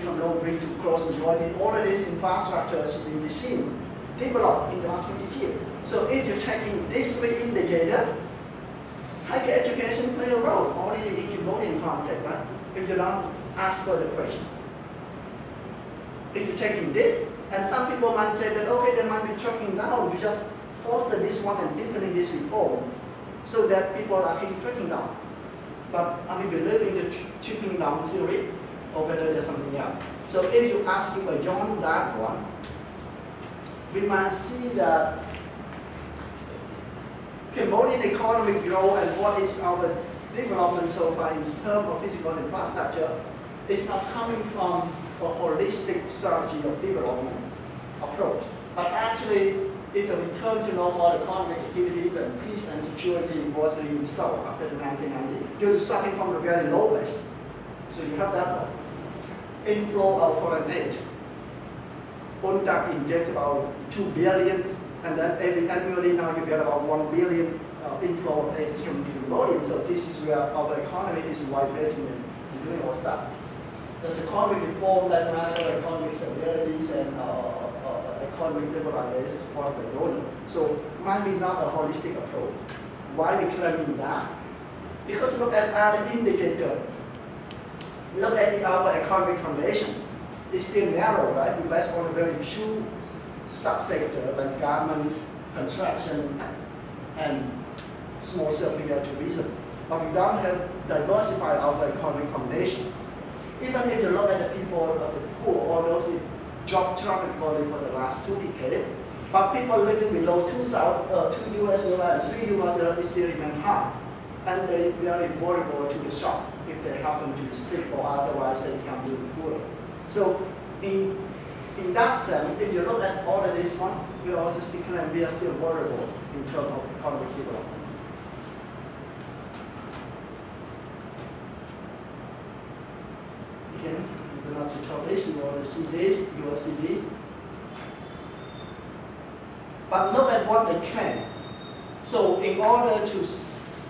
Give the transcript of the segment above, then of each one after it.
from low green to close majority, all of these infrastructures will be seen developed in the last 20 years. So if you're taking these three indicators, higher education play a role already in the Cambodian context, right? If you don't ask for the question. If you're taking this, and some people might say that, okay, they might be tracking down, you just foster this one and deepening this reform so that people are actually tracking down. But are we believing the tracking down theory or whether there's something else? So if you ask me beyond that one, we might see that Cambodian economic growth and what is our development so far in terms of physical infrastructure is not coming from a holistic strategy of development approach, but actually in a return to normal economic activity when peace and security was reinstalled after the 1990s. You're starting from a very low base. So you have that one. Inflow of foreign aid. UNTAC inject about 2 billion, and then every annually now you get about 1 billion uh, inflow of aid from Cambodia. So this is where our economy is vibrating and doing all stuff. There's economic reform that macroeconomic stabilities and uh, uh, economic liberalization is part of the donor. So might be not a holistic approach. Why we claiming that? Because look at other indicator. Look at the, our economic foundation. It's still narrow, right? We based on a very few subsector like garments, construction, and small scale tourism. But we don't have diversified our economic foundation. Even if you look at the people of the poor, although it dropped dramatically for the last two decades, but people living below 2, uh, 2 US dollar and 3 US dollar still remain high. And they very vulnerable to the shock if they happen to be sick or otherwise they become really poor. So in, in that sense, if you look at all of this one, we also see claim we are still vulnerable in terms of economic development. Again, you go not to publish, you to see this, you to see this. But look at what they can. So in order to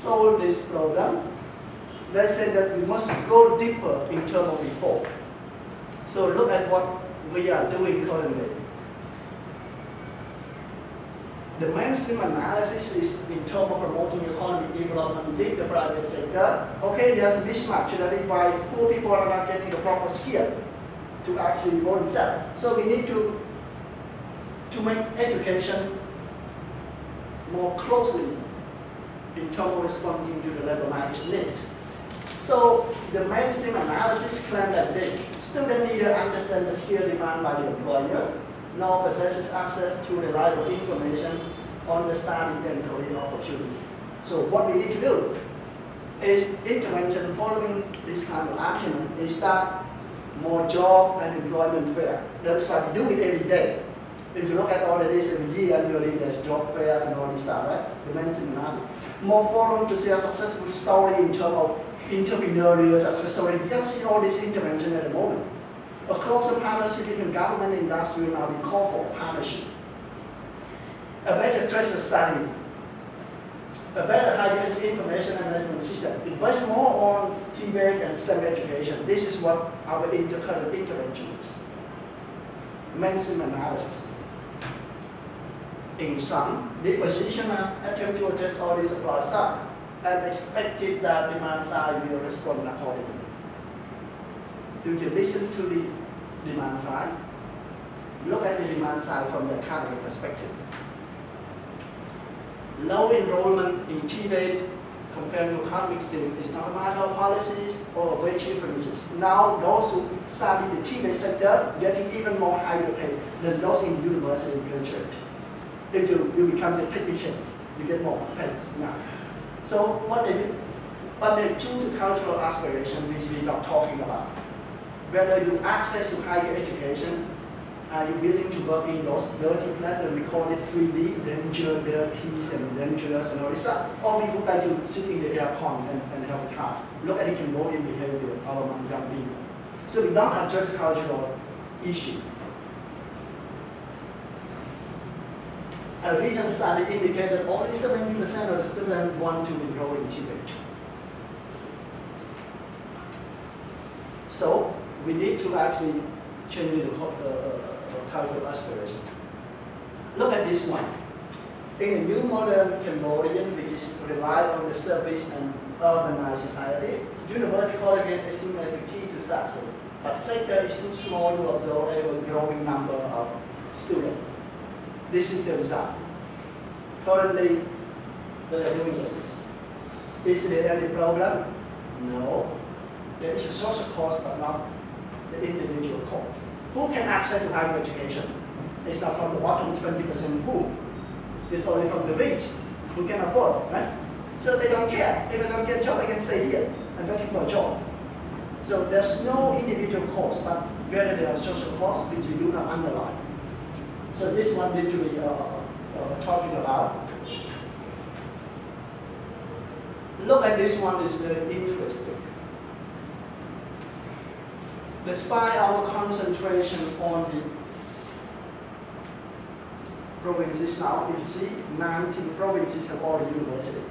solve this problem, they say that we must go deeper in terms of reform. So look at what we are doing currently. The mainstream analysis is in terms of promoting economic development with the private sector. Okay, there's a mismatch. That is why poor people are not getting the proper skill to actually vote themselves. So we need to, to make education more closely in terms of responding to the labor market need. So the mainstream analysis claim that they student neither understand the skill demand by the employer, nor possesses access to reliable information on the study and career opportunity. So what we need to do is intervention following this kind of action is start more job and employment fair. That's why we do it every day. If you look at all of this every year, annually there's job fairs and all this stuff, right? The mainstream analysis. More forum to share successful story in terms of entrepreneurial success story. We have seen all this intervention at the moment. A closer partnership between government and industry now we call for partnership. A better tracer study, a better higher information and management system. Invest more on TVET and STEM education. This is what our inter current intervention is. Mainstream analysis. In sum, the position attempt to address all these supply side and expected that demand side will respond accordingly. Do you listen to the demand side? Look at the demand side from the academic perspective. Low enrollment in TVET compared to economic students is not a matter of policies or wage differences. Now those who study the TVET sector getting even more higher pay than those in university graduate. If you, you become the technicians, you get more pay now. So what they do? But they choose the cultural aspiration which we're not talking about. Whether you access to higher education, are you willing to work in those dirty places? We call it 3D, danger, dirties, and dangerous, and all this stuff. Or we would like to sit in the aircon and, and have a car. Look at the Cambodian behavior of our young people. So we don't address cultural issue. A recent study indicated only 70% of the students want to enroll in TVET. So we need to actually change the, the uh, cultural aspiration. Look at this one. In a new modern Cambodian, which is rely on the service and urbanized society, university college is seen as the key to success. But sector is too small to absorb a growing number of students. This is the result. Currently, they are doing this. Is there any problem? No. There is a social cost, but not the individual cost. Who can access to higher education? It's not from the bottom 20% who. It's only from the rich who can afford, right? So they don't care. If I don't get a job, I can stay here and waiting for a job. So there's no individual cost, but there are social costs which we do not underline. So this one literally uh, uh, talking about. Look at this one is very interesting. Despite our concentration on the provinces now, if you see, 19 provinces have all university.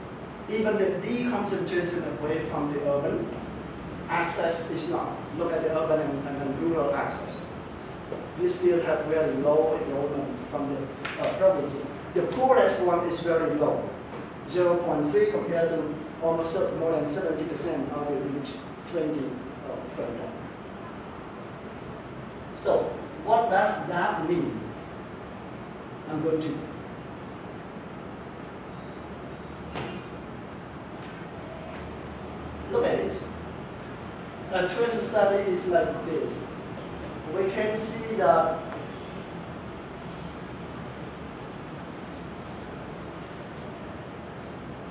Even the deconcentration away from the urban, access is not. Look at the urban and, and rural access. We still have very low enrollment from the uh, provinces. The poorest one is very low, 0.3 compared to almost more than 70% of the rich 20 uh, So, what does that mean? I'm going to look at this. A trace study is like this. We can see that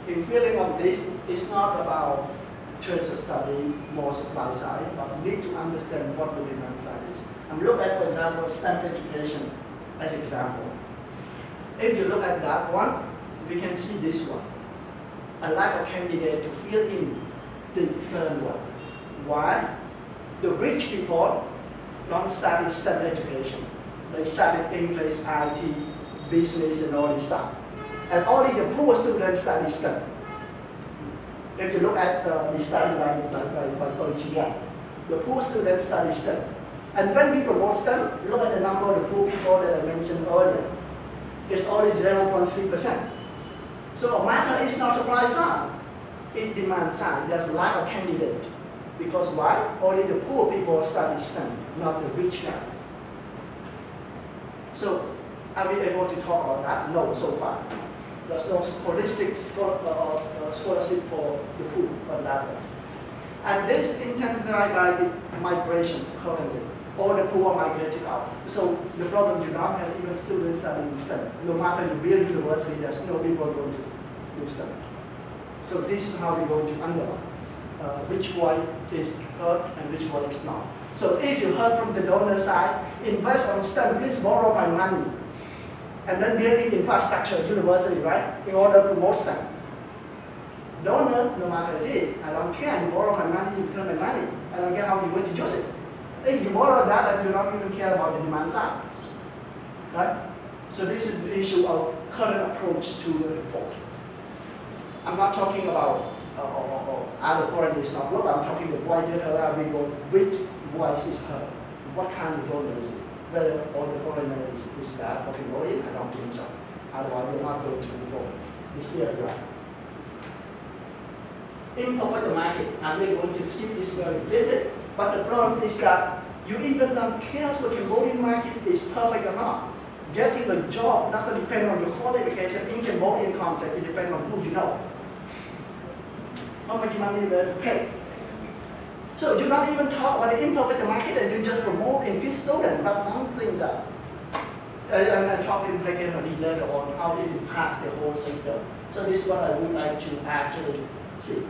in feeling of this, it's not about trace study, more supply side, but we need to understand what the demand side is. And look at, for example, STEM education as example. If you look at that one, we can see this one. A lack of candidate to fill in this current one. Why? The rich people don't study STEM education. They study English, IT, business, and all this stuff. And only the poor students study STEM. If you look at uh, the study by, by, by, by the poor students study STEM. And when we promote STEM, look at the number of the poor people that I mentioned earlier It's only 0.3%. So a matter is not supply side, it demands side. There's a lack of candidate. Because why? Only the poor people study STEM, not the rich guy. So are we able to talk about that? No, so far. There's no holistic uh, uh, scholarship for the poor on that one. And this intensified by the migration currently all the poor migrated out. So the problem do not have even students studying STEM. No matter you build university, there's no people going to STEM. So this is how we're going to underline uh, which one is hurt and which one is not. So if you heard from the donor side, invest on STEM, please borrow my money. And then building infrastructure, university, right, in order to promote STEM. Donor, no matter it I don't care, you borrow my money, you return my money. I don't care how you're going to use it. If you borrow that and you don't even care about the demand side. Right? So this is the issue of current approach to the report. I'm not talking about Oh, oh, oh. or, or other foreign is not good, I'm talking about why data we go, which voice is heard, what kind of donor is it, whether all the foreigner is, is bad for Cambodian, I don't think so. Otherwise we're not going to move forward. We still right. In the market, I'm going to skip this very little but the problem is that you even don't care what Cambodian market is perfect or not. Getting a job doesn't depend on your qualification in Cambodian context, it depends on who you know. How much money you to pay. So you don't even talk about the imperfect market and you just promote increase student, but one thing that uh, and I talk in later on how it impacts the whole sector. So this is what I would like to actually see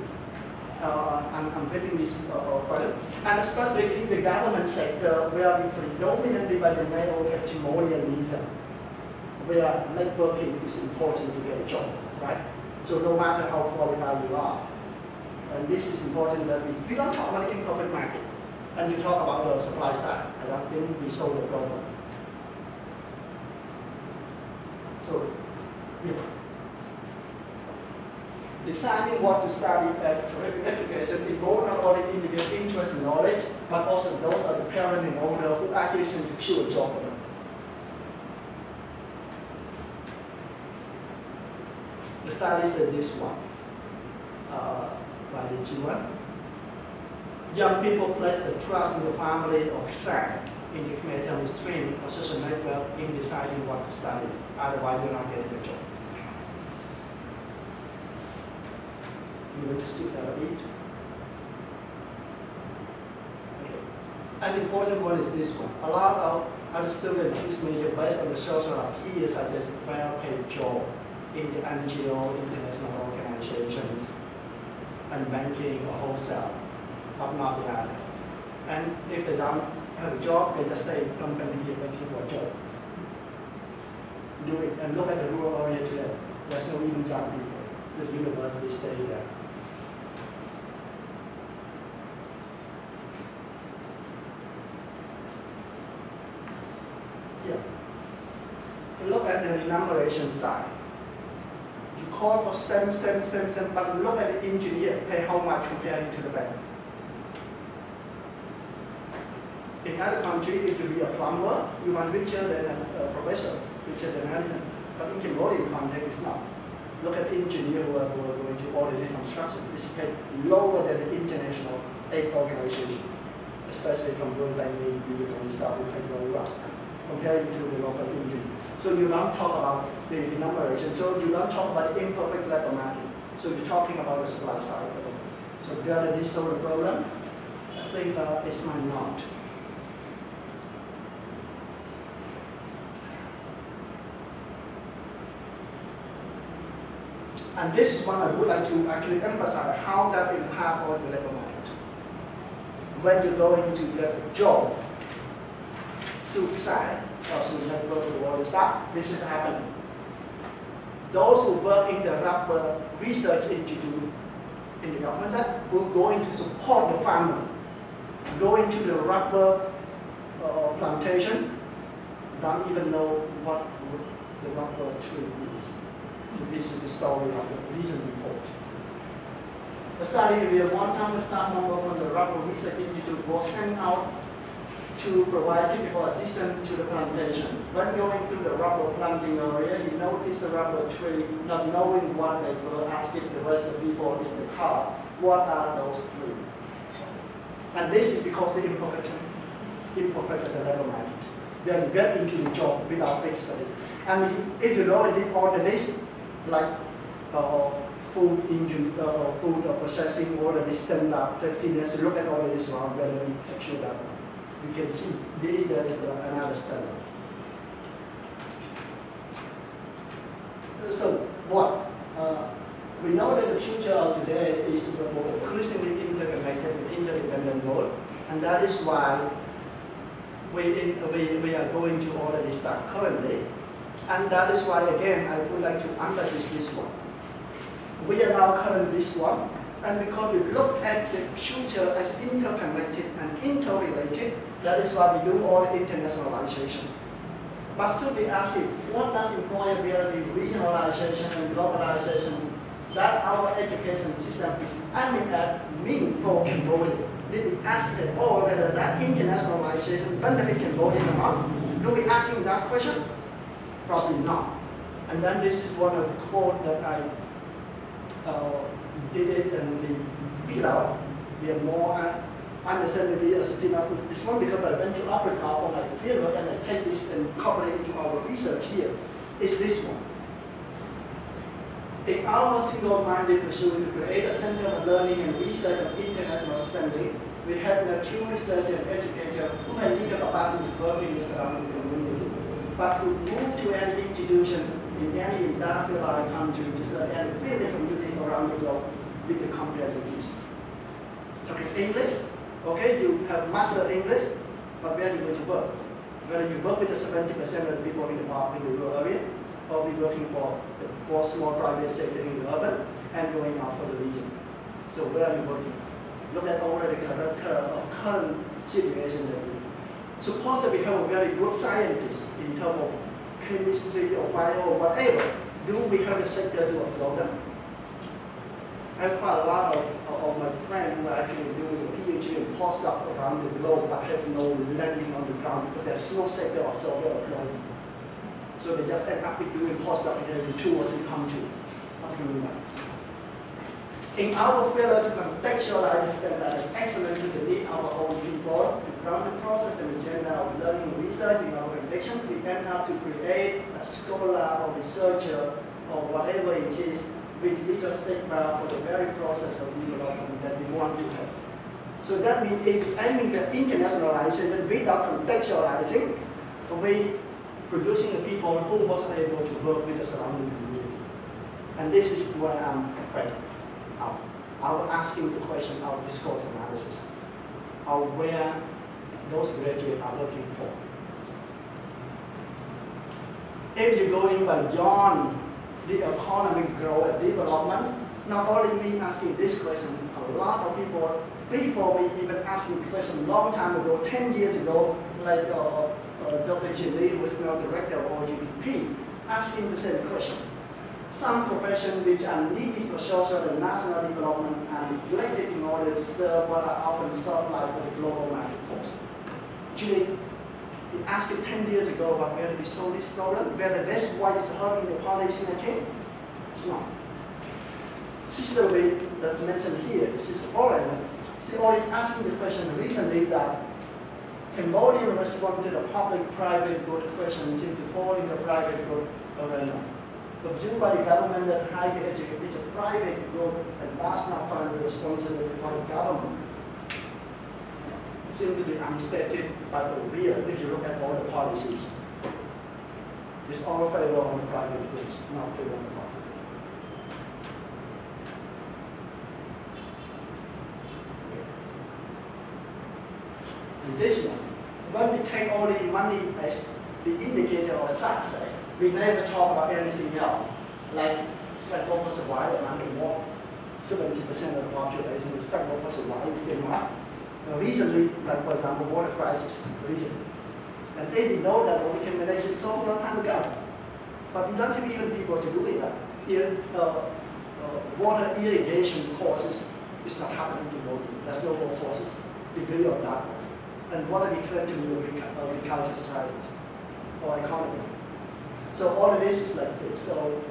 uh, I'm, I'm this uh, problem. And especially in the government sector, where we predominantly by the neo-patrimonialism, where networking is important to get a job, right? So no matter how qualified you are. And this is important that we, we don't talk about the imperfect market, and you talk about the supply side. I don't think we solve the problem. So, yeah. deciding what to study at curriculum education involves not only individual interest and knowledge, but also those are the parents and owner who actually can secure a job for them. The study said this one uh, by the G1. Young people place the trust in the family or exact in the community stream or social network in deciding what to study. Otherwise, you're not getting a job. You will just skip that a bit. Okay. An important one is this one. A lot of other students choose major based on the social appeal such as well-paid job in the NGO, international organizations, and banking or wholesale, but not the other. And if they don't have a job, they just stay in company waiting for a job. Do it and look at the rural area today. There's no even job people. The university stay there. Yeah. Look at the enumeration side. You call for STEM, STEM, STEM, STEM, but look at the engineer, pay how much comparing to the bank. In other country, if you be a plumber, you are richer than a, professor, richer than medicine. But in Cambodian context, it's not. Look at engineers who are, who are going to ordinary construction. It's paid lower than the international aid organization, especially from World Bank, we can start to pay very well comparing to the local engineer. So you don't talk about the enumeration. So you don't talk about the imperfect labor market. So you're talking about the supply side. So this solve the problem, I think uh, it might not. And this one I would like to actually emphasize how that impact on the labor market. When you go into the job, suicide or suicide go to all the stuff, this is happening. Those who work in the rubber research institute in the government will go in to support the farmer, go into the rubber uh, plantation, don't even know what the rubber tree is. So this is the story of the recent report. The study we have one time the staff member from the Rubber Research Institute was sent out to provide technical assistance to the plantation. When going through the rubber planting area, he noticed the rubber tree, not knowing what they were, asking the rest of the people in the car, what are those trees? And this is because the imperfection, imperfect the. Then get into the job without expertise. And if you know it on the list, like uh, food engine, uh, food processing, all the standard safety, look at all this around whether sexual level you can see this there is another standard. So what? Uh, we know that the future of today is to be more increasingly interconnected with interdependent world, and that is why we, in, we, we are going to of this stuff currently. And that is why, again, I would like to emphasize this one. We are now currently this one, and because we look at the future as interconnected and interrelated, that is why we do all the internationalization. But should we ask it, what does employability, regionalization, and globalization that our education system is aiming at mean for Cambodia? Did we ask at all whether that internationalization benefit Cambodia or not? Do we ask that question? Probably not. And then this is one of the quotes that I uh, did it and we beat out. We are more a city now. It's not because I went to Africa for my fieldwork and I take this and incorporate into our research here. Is this one. In our single-minded pursuit to create a center of learning and research of international standing, we have a true researcher and educator who have the capacity to work in the surrounding community, but could move to any institution in any industrialized country to serve any business community around the globe with the competitiveness. Talking English, Okay, you have mastered English, but where are you going to work? Whether you work with the 70% of the people in the, in the rural area, or be working for, the for small private sector in the urban, and going out for the region. So where are you working? Look at already the current, current, current situation that we Suppose that we have a very good scientist in terms of chemistry or bio or whatever, do we have a sector to absorb them? I have quite a lot of, of my friends who are actually doing a PhD and postdoc around the globe, but have no landing on the ground because there's no sector of software employment. So they just end up doing postdoc in the two or three countries. In our failure to contextualize the standard as excellent to the need our own people, to ground the process and agenda of learning and research in our conviction, we end up to create a scholar or researcher or whatever it is with little stigma for the very process of development that we want to have. So that means aiming the internationalization without contextualizing, we producing the people who wasn't able to work with the surrounding community. And this is where I'm afraid of. Our asking the question of discourse analysis, of where those graduates are looking for. If you go in beyond the economic growth and development, not only me asking this question, a lot of people before me even asking the question long time ago, 10 years ago, like uh, uh, Dr. Jin Lee, who is now director of OGDP, asking the same question. Some professions which are needed for social and national development are neglected in order to serve what are often served like the global market force. Actually, he asked it 10 years ago about whether we solve this problem, whether that's why it's hurting the policy making. No. Sister Lee, that's mentioned here, this is a foreigner. She only oh, asking the question recently that Cambodian response to the public-private good question seem to fall in the private good arena. The view by the government that higher education is a private good and does not find the responsibility by the government seem to be unstated by the real if you look at all the policies. It's all favor on the private goods, not favor on the public. And this one, when we take only money as the indicator of success, we never talk about anything else. Like struggle for survival among the war, 70% of the population will struggle for survival is still not. Recently, like for example, water crisis recently. And they we know that we can manage it so long time ago. But we don't have even people to do it. Here, uh, uh, water irrigation courses is not happening in Cambodia. There's no more courses, degree of that. And what are we trying to with agriculture society or economy? So all of this is like this. So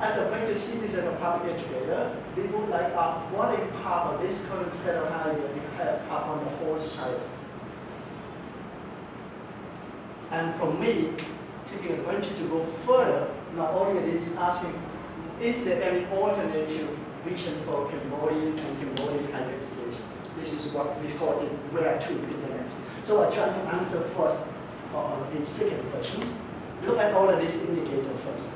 as a better citizen or public educator, we would like uh, is part of this current set of idea we have part on the whole society. And for me, taking advantage to go further, not only is asking, is there any alternative vision for Cambodian and Cambodian higher education? This is what we call it where to internet. So I try to answer first uh, the second question. Look at all of these indicators first.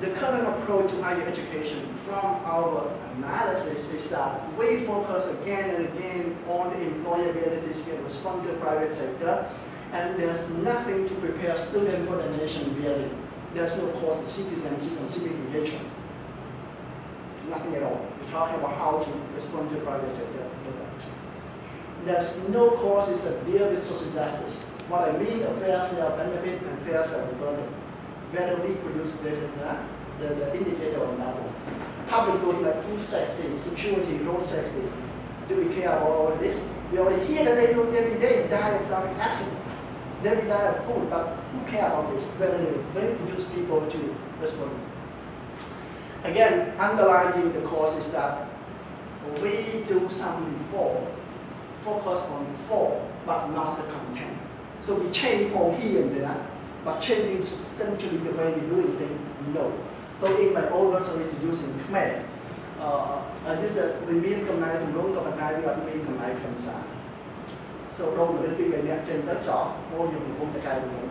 The current approach to higher education from our analysis is that we focus again and again on employability skill, respond to the private sector, and there's nothing to prepare students for the nation building. There's no course in citizenship and civic engagement. Nothing at all. We're talking about how to respond to the private sector. There's no courses that deal with social justice. What I mean, a fair share benefit and fair share burden. We produce better than the, the indicator on one. Public good like food safety, security, road safety. Do we care about all this? We already hear that they do every day die of traffic accident. They die of food, but who care about this? Whether they, produce people to respond. Again, underlining the cause is that we do some reform, focus on form, but not the content. So we change form here and there, but changing substantially the way we do anything, no. So in my own rosary to use in Khmer, uh, I use that we mean combine to roll the banana, we are mean combine command. So roll the big way neck chain that job, all you will hold the guy with your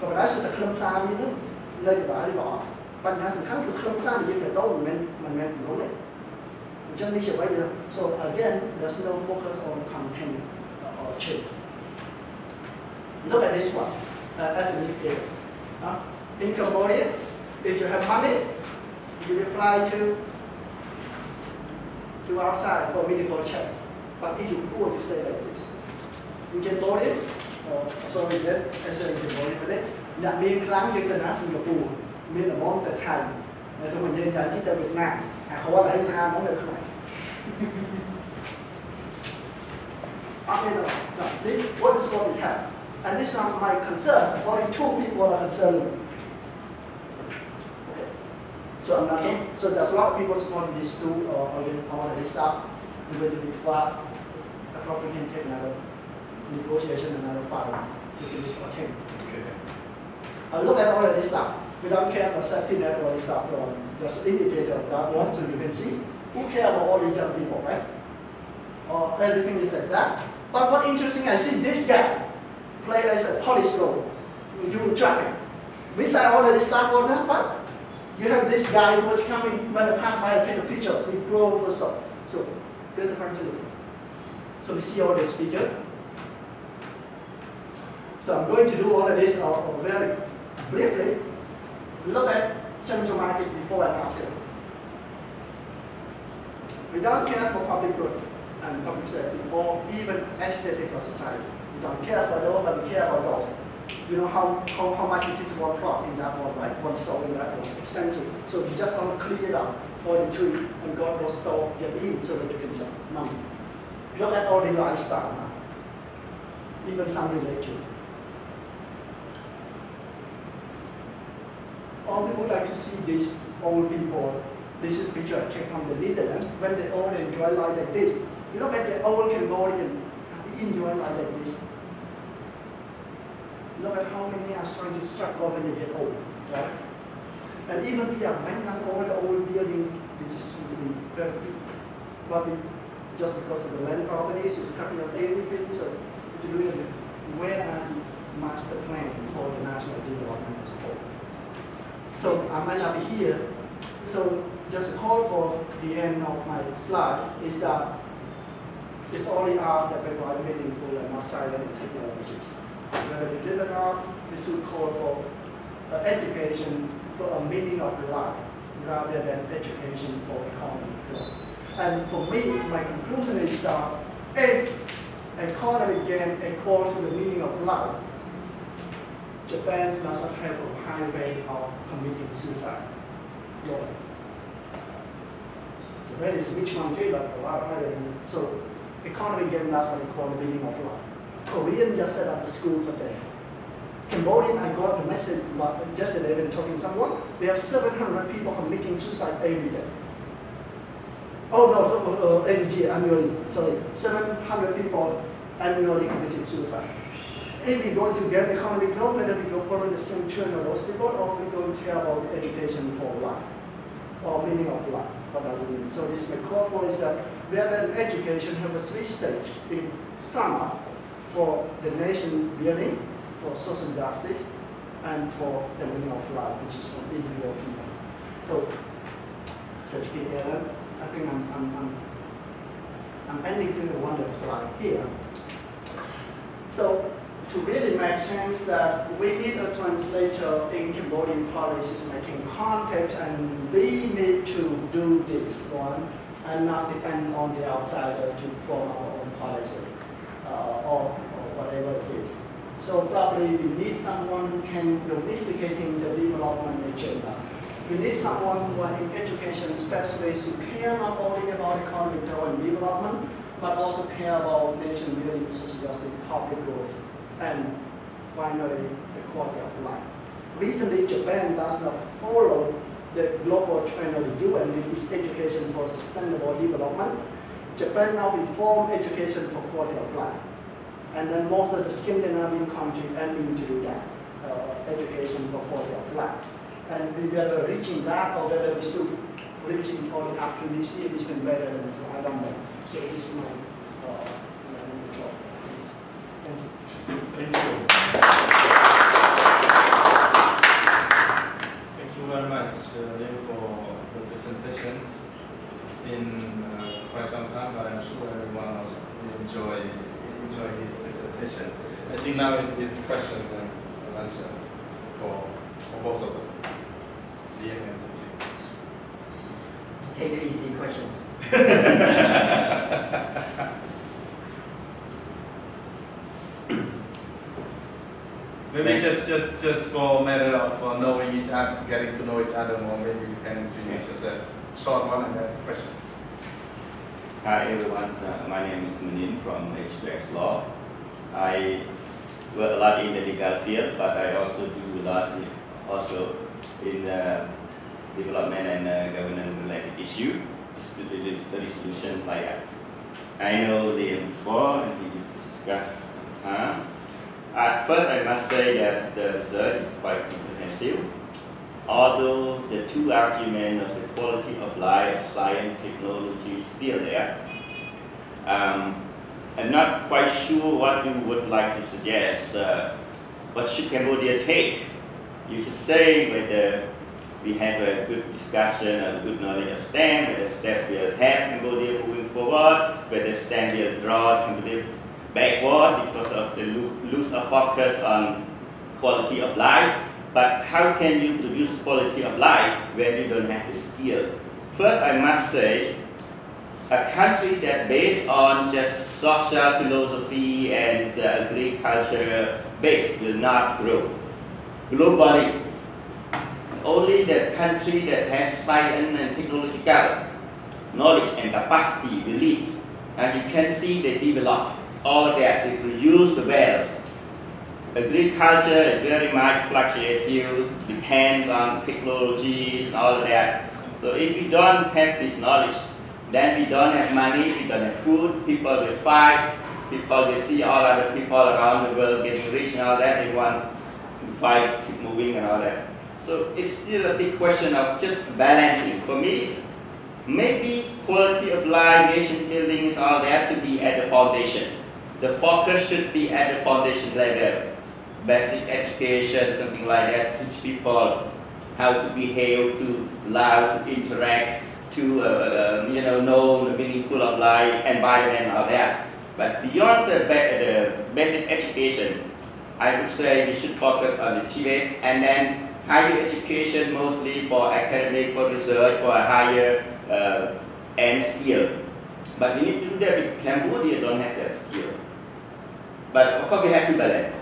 Còn so sự thật khâm xa như thế, nơi cái đó đi bỏ. Bạn nhá, khăn cứ khâm xa như thế đâu mình men mình men đúng đấy. just need to wait there. So again, there's no focus on content or change. Look at this one. uh, as an EPA. Uh, in Cambodia, if you have money, you apply to to outside for medical check. But if you poor, you stay like this. In Cambodia, uh, sorry, that as in Cambodia, but then, đã miên kháng như tên á Singapore, miên là món tại Thái, là trong mình nên là chỉ tại Việt Nam, à khó là anh tham món được không này. Up in the, this, what is what we have? And this is my concern. Only two people are concerned. Okay. So I'm not, so there's a lot of people supporting this two or, this stuff. We're going to be fast. I probably can take another negotiation, another five to do this. Okay. Uh, look at all of this stuff. We don't care about safety net or this stuff, just indicator of that one so you can see. Who care about all these young people, right? Or everything is like that. But what interesting, I see this guy play as a police role during traffic. Beside all of this stuff, what happened? You have this guy who was coming when I pass by, I take a picture, he drove stop. So, there's the front So we see all this picture. So I'm going to do all of this uh, very briefly. Look at central market before and after. We don't care for public goods and public safety or even aesthetic of society. We don't care for those, but we care for those. You know how, how, how much it is one plot in that one, right? One store in that one, expensive. So you just want to clear it up all the tree and go to store, get in so that you can sell money. Look at all the lifestyle now. Even some related. All we would like to see these old people. This is picture I take from the Netherlands when they all enjoy life like this. You look at the old Cambodian, enjoy life like this. Look at how many are trying to struggle when they get old, right? And even we are when all the old building, just seem to be very probably just because of the land properties, it's cutting up everything, so it's really where are the master plan for the national development as a whole. So I might not be here. So just a call for the end of my slide is that it's only art that provide meaningful and not silent technologies. Whether we live or not, this should call for uh, education for a meaning of life rather than education for growth. And for me, my conclusion is that if economy gain equal to the meaning of life, Japan does not have a high rate of committing suicide globally. Japan is rich country, but a lot higher so economy gain does not equal the meaning of life. Korean just set up a school for them. Cambodian, I got a message yesterday when talking to someone, we have 700 people committing suicide every day. Oh no, uh, every year, annually, sorry, 700 people annually committing suicide if we're going to get the economic growth, whether we go follow the same trend of those people, or going to care about education for life, or meaning of life. What does it mean? So this for is that rather than education have a three stage in summer for the nation building, for social justice, and for the meaning of life, which is from individual freedom. So, Certificate Ellen, I think I'm, I'm, I'm, I'm ending to one slide here. So to really make sense that we need a translator in Cambodian policies making context and we need to do this one and not depend on the outsider to form our own policy uh, or, So probably we need someone who can domesticating the development agenda. We need someone who are in education specialists who care not only about economic growth and development, but also care about nation building, justice, public goods, and finally the quality of life. Recently, Japan does not follow the global trend of the UN, which is education for sustainable development. Japan now reform education for quality of life. And then most of the Scandinavian countries to do that, uh, education for quality of life. And we whether reaching that or whether we should reaching only up to this year is better than so I don't know. So this is my uh. Thank you. Thank you very much, uh, for the presentations. It's been uh, quite some time, but I'm sure everyone will enjoy enjoy his presentation. I think now it's, it's question and answer for, for both of them. Leang and Take the easy questions. Maybe just, just, just for matter of uh, knowing each other, getting to know each other more, maybe you can introduce yourself. Short one and then question. Hi everyone, my name is Manin from HBX Law. I work a lot in the legal field, but I also do a lot also in uh, development and uh, governance related issue, dispute resolution like that. I know them before and we discussed. At first, I must say that the result is quite comprehensive. Although the two arguments of the quality of life, science, technology is still there, um, I'm not quite sure what you would like to suggest. Uh, what should Cambodia take? You should say whether we have a good discussion and good knowledge of STEM, whether STEM will help Cambodia moving forward, whether STEM will draw Cambodia backward because of the lo- loose of focus on quality of life. But how can you produce quality of life when you don't have the skill? First, I must say, a country that based on just social philosophy and uh, agriculture base will not grow. Globally, only the country that has science and technological knowledge and capacity will lead. And you can see they develop all that, they produce the wells. Agriculture is very much fluctuating, depends on technologies and all of that. So if we don't have this knowledge, then we don't have money, we don't have food, people will fight, people will see all other people around the world getting rich and all that, they want to fight, keep moving and all that. So it's still a big question of just balancing. For me, maybe quality of life, nation buildings, all that to be at the foundation. The focus should be at the foundation level. Basic education, something like that, teach people how to behave, to love, to interact, to uh, uh, you know know the meaningful of life, environment, all that. But beyond the, the basic education, I would say we should focus on the TVET and then higher education mostly for academic, for research, for a higher uh, end skill. But we need to do that because Cambodia don't have that skill. But of course we have to balance.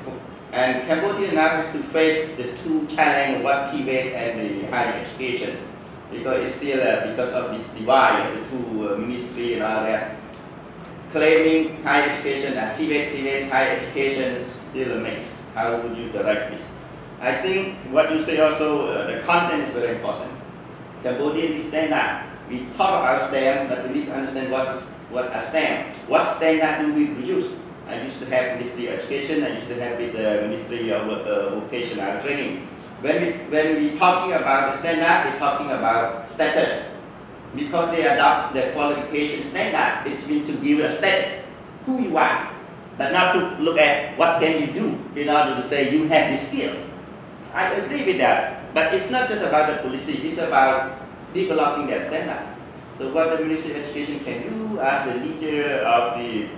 And Cambodia now has to face the two challenges, what TVET and the higher education. Because it's still uh, because of this divide the two uh, ministry and all that. Claiming higher education and TVET, TVET, higher education is still a mix. How would you direct this? I think what you say also, uh, the content is very important. Cambodian is standard. We talk about STEM, but we need to understand what is what are STEM. What standard do we produce? I used to have Ministry of Education. I used to have with the Ministry of uh, Vocational Training. When we when we talking about the standard, we're talking about status. Because they adopt the qualification standard, it's meant to give a status, who you are, but not to look at what can you do in order to say you have this skill. I agree with that, but it's not just about the policy, it's about developing that standard. So what the Ministry of Education can do as the leader of the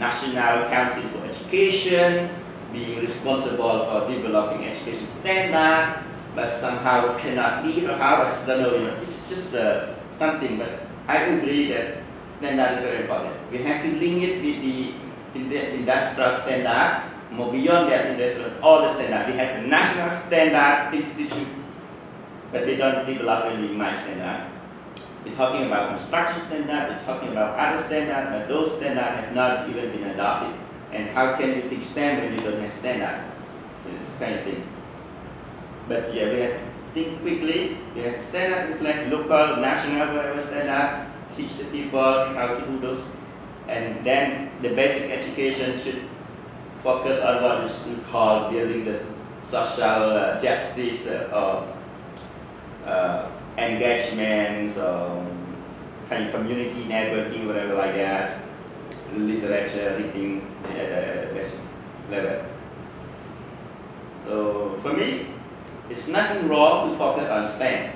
National Council for Education, being responsible for developing education standard, but somehow cannot be or how, I don't know, you know, it's just uh, something, but I agree that standard is very important. We have to link it with the, in the industrial standard, more beyond that industrial, all the standard. We have the national standard institute, but they don't develop really much standard. We're talking about construction standard, we're talking about other standard, but those standards have not even been adopted. And how can you teach them when you don't have standard? This kind of thing. But yeah, we have to think quickly, we have standard in local, national, whatever standard, teach the people how to do those. And then the basic education should focus on what is called building the social uh, justice uh, uh, engagements, um, kind of community networking, whatever like that, literature, reading at a basic level. So for me, it's nothing wrong to focus on STEM,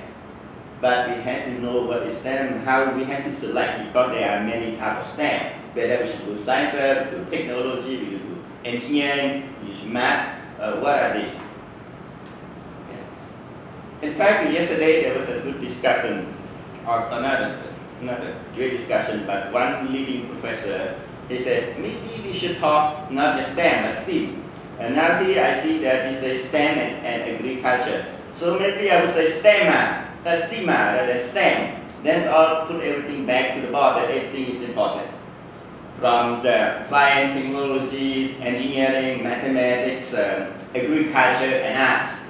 but we have to know what is STEM, how we have to select because there are many types of STEM. Whether we should do science, we do technology, we do engineering, we use math, uh, what are these? In fact, yesterday there was a good discussion, or another, another great discussion, but one leading professor, he said, maybe we should talk not just STEM, but STEAM. And now here I see that it says STEM and, and agriculture. So maybe I would say STEMA, uh, STEMA rather STEM. Then I'll put everything back to the board that everything is important. From the science, technology, engineering, mathematics, uh, agriculture, and arts.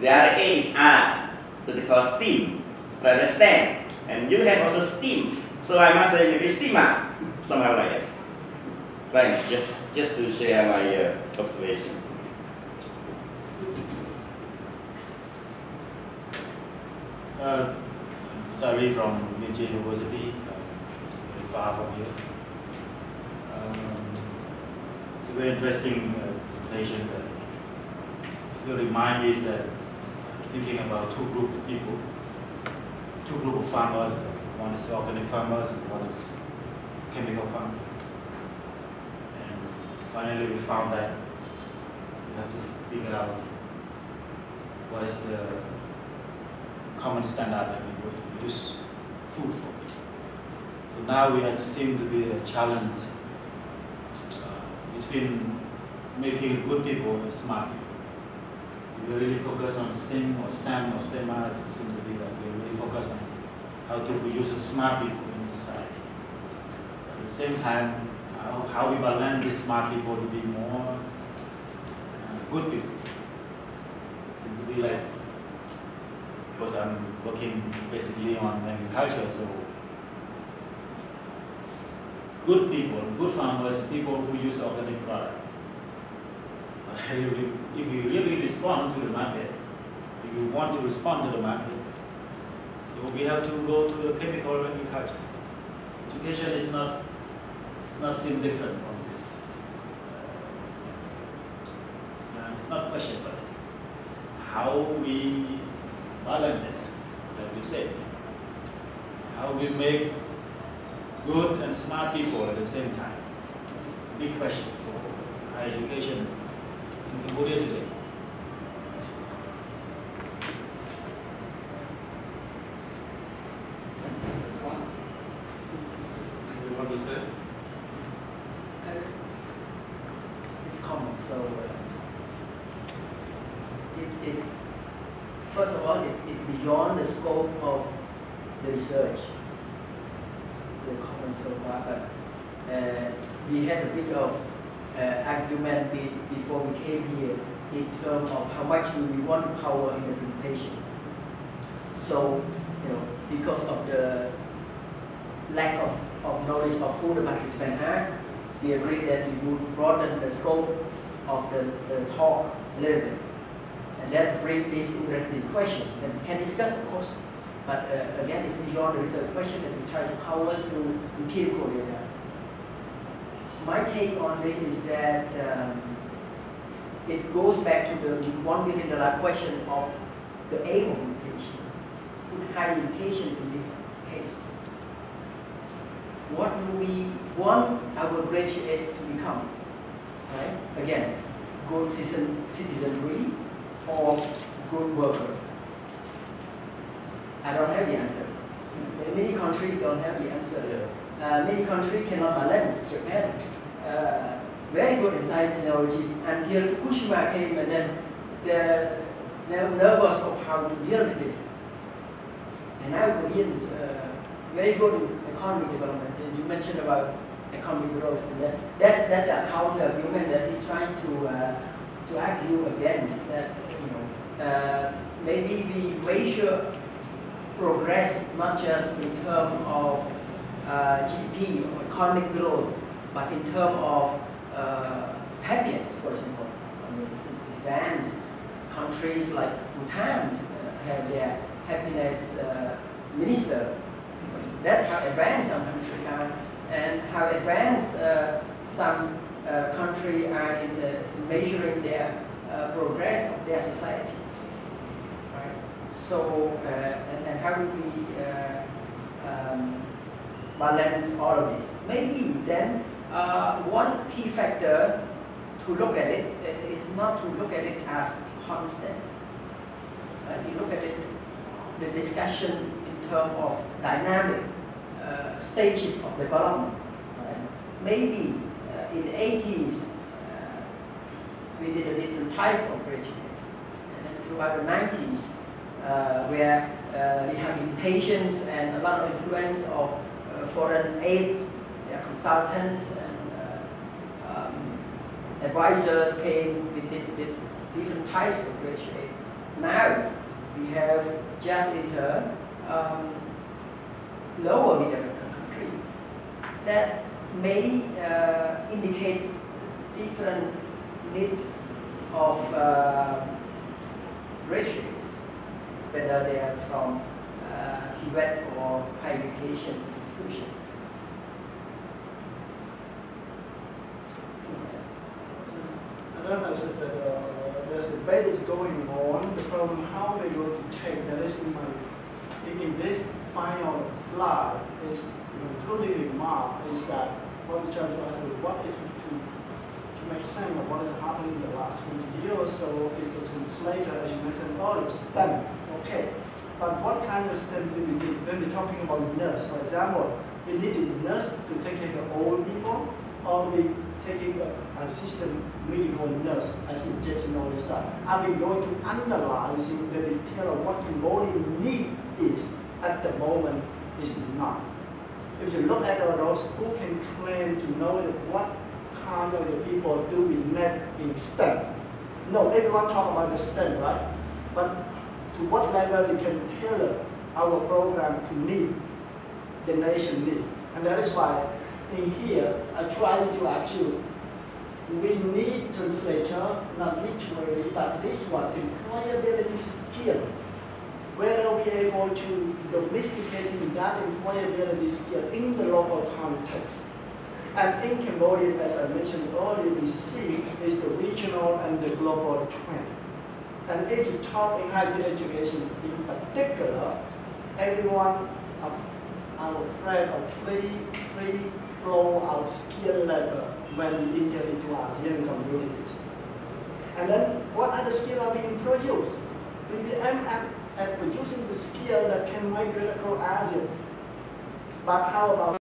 The other A is art, so they call STEAM, rather STEM. And you have also STEAM, so I must say maybe STEMA, somehow like that. Thanks, just, just to share my uh, observation. Uh, Sari from Meanchey University, uh, very far from here. Um, it's a very interesting uh, presentation that it remind is that thinking about two group of people, two group of farmers, one is organic farmers and one is chemical farmers. And finally we found that we have to figure out what is the common standard that we would produce food for. So now we have seem to be a challenge uh, between making good people smart We really focus on STEM or STEM or STEMA, it seems to be that we really focus on how to produce smart people in society. At the same time, how, how we balance these smart people to be more uh, good people. Seems to be like because I'm working basically on agriculture, so good people, good farmers, people who use organic product. If you really respond to the market, if you want to respond to the market, so we have to go to the chemical agriculture. Education is not, it's not seem different from this. Uh, it's, not, it's not question, but it's how we balance this, like you said. How we make good and smart people at the same time. Big question for higher education in Cambodia today. Response? You want to say? It's common, so uh, it, it, first of all, it's, it's beyond the scope of the research, the common so far, but uh, we had a bit of uh, argument be, before we came here in terms of how much we want to cover in the presentation. So, you know, because of the lack of, of knowledge of who the participants are, we agreed that we would broaden the scope of the, the talk a little bit. And that's bring this interesting question that we can discuss, of course. But uh, again, it's beyond the research question that we try to cover through empirical data. My take on it is that um, it goes back to the one million dollar question of the aim of education, in higher education in this case. What do we want our graduates to become? Right? Again, good citizen, citizenry or good worker? I don't have the answer. Many countries don't have the answers. Uh, many countries cannot balance. Japan, uh, very good science technology until Fukushima came and then they're nervous of how to deal with this. And now Koreans, uh, very good in economic development. And you mentioned about economic growth. And that, that's that the counter argument that is trying to uh, to argue against that. You know, uh, maybe we measure progress not just in terms of uh, GDP or economic growth, but in terms of uh, happiness, for example. I mean, advanced countries like Bhutan uh, have their happiness uh, minister. That's how advanced some countries are, and how advanced uh, some countries are in, the, in measuring their uh, progress of their societies. Right? So, uh, and, and how do we uh, um, balance all of this? Maybe then uh, one key factor to look at it uh, not to look at it as constant. Right? You look at it, the discussion in terms of dynamic uh, stages of development. Right? Maybe uh, in the 80s, uh, we did a different type of graduates. And then throughout the 90s, uh, where uh, rehabilitations and a lot of influence of uh, foreign aid consultants and uh, um, advisors came, we did, different types of graduate. Now we have just intern, um, lower middle income country that may uh, indicate different needs of uh, graduates, whether they are from uh, TVET or higher education institution. And then I said, uh, there's a debate is going on. The problem how we're going to take that is in my in, in this final slide is including remark is that what we try to ask is what if to to make sense of what is happening in the last 20 years so is the translator, as you mentioned earlier STEM. Okay. But what kind of STEM do we need? When we're talking about nurse, for example, we need a nurse to take care of old people, or we taking assistant medical nurse as injecting all this stuff. Are we going to analyze in the detail of what the body need is at the moment is not. If you look at all those, who can claim to know what kind of the people do we need in STEM? No, everyone talk about the STEM, right? But to what level we can tailor our program to meet the nation need. And that is why in here, I try to actually, we need translator, not literally, but this one, employability skill. Whether we are able to domesticate that employability skill in the local context. And in Cambodia, as I mentioned earlier, we see is the regional and the global trend. And if you talk in higher education in particular, everyone are afraid of free, free flow of skill level when we enter into ASEAN communities. And then what are the skills are being produced? We aim at, at producing the skill that can migrate across ASEAN. But how about